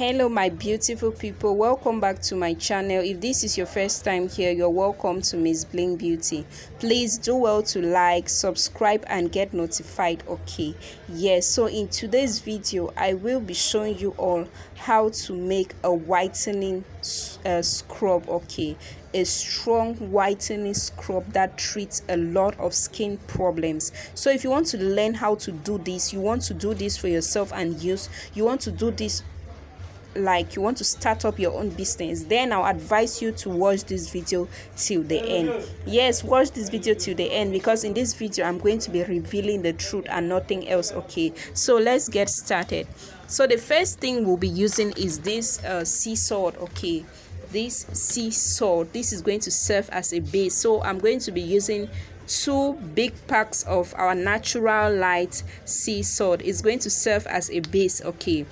hello my beautiful people. Welcome back to my channel. If this is your first time here you're welcome to Misblink beauty. Please do well to like subscribe and get notified okay? Yes so in today's video i will be showing you all how to make a whitening uh, scrub okay? A strong whitening scrub that treats a lot of skin problems. So if you want to learn how to do this you want to do this for yourself and use you want to do this like you want to start up your own business then i'll advise you to watch this video till the end. Yes watch this video till the end because in this video i'm going to be revealing the truth and nothing else okay? So let's get started. So the first thing we'll be using is this uh, sea salt okay? This sea salt this is going to serve as a base. So i'm going to be using two big packs of our natural light sea salt is going to serve as a base okay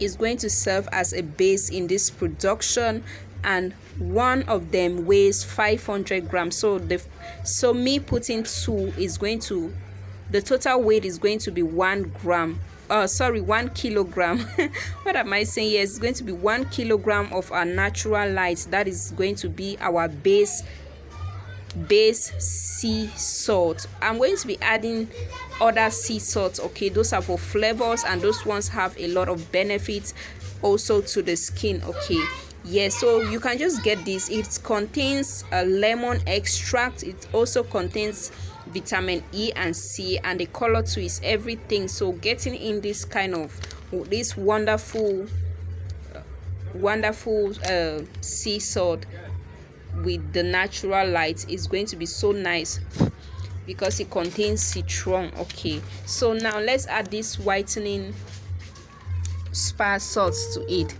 is going to serve as a base in this production and one of them weighs 500 grams. So the so me putting two is going to the total weight is going to be one gram uh sorry one kilogram. What am i saying yes it's going to be one kilogram of our natural light. That is going to be our base base sea salt. I'm going to be adding other sea salts okay? Those are for flavors and those ones have a lot of benefits also to the skin okay? Yes yeah, so you can just get this. It contains a lemon extract. It also contains vitamin e and c and the color too is everything. So getting in this kind of this wonderful wonderful uh, sea salt with the natural light is going to be so nice because it contains citron. Okay so now let's add this whitening spa salts to it.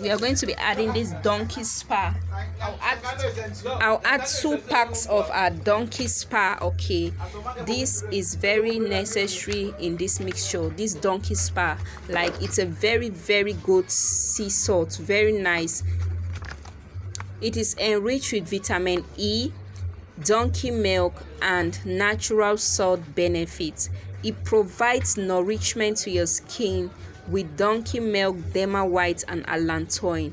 We are going to be adding this donkey spa I'll add, I'll add two packs of our donkey spa okay? This is very necessary in this mixture this donkey spa like it's a very very good sea salt very nice. It is enriched with vitamin E, donkey milk, and natural salt benefits. It provides nourishment to your skin with donkey milk, derma white, and allantoin.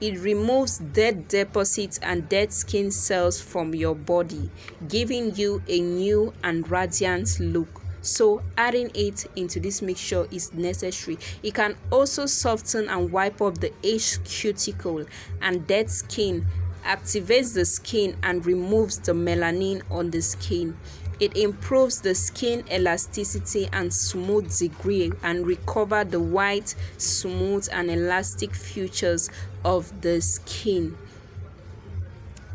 It removes dead deposits and dead skin cells from your body, giving you a new and radiant look so adding it into this mixture is necessary it can also soften and wipe off the aged cuticle and dead skin activates the skin and removes the melanin on the skin. It improves the skin elasticity and smooth degree and recover the white smooth and elastic features of the skin.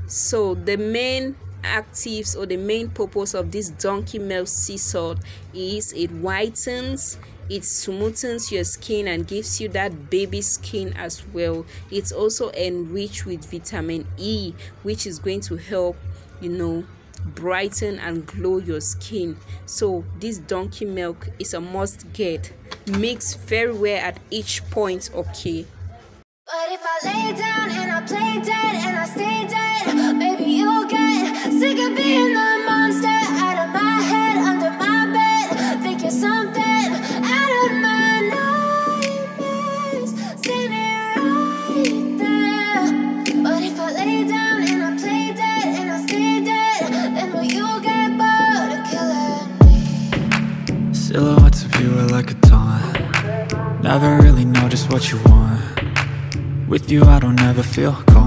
So the main actives or the main purpose of this donkey milk sea salt is it whitens it smoothens your skin and gives you that baby skin as well. It's also enriched with vitamin e which is going to help you know brighten and glow your skin. So this donkey milk is a must get mix very well at each point okay? But if I lay down and I play dead and I stay dead, sick of being the monster out of my head, under my bed, thinking something out of my nightmares, standing right there. But if I lay down and I play dead and I stay dead, then will you get bored of killing me? Silhouettes of you are like a taunt. Never really know just what you want. With you I don't ever feel calm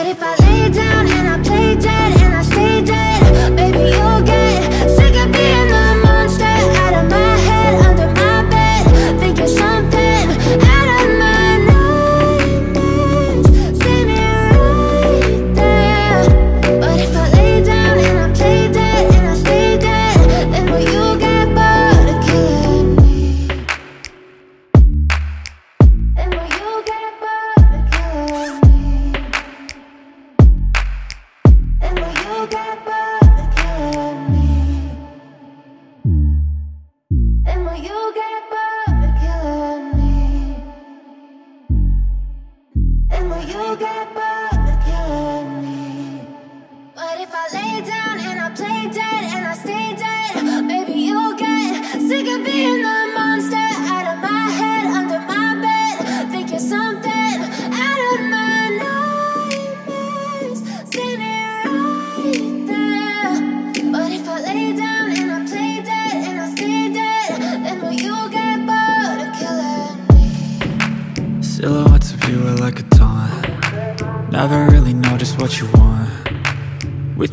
But if I lay down and I play dead and I stay dead Baby, you'll get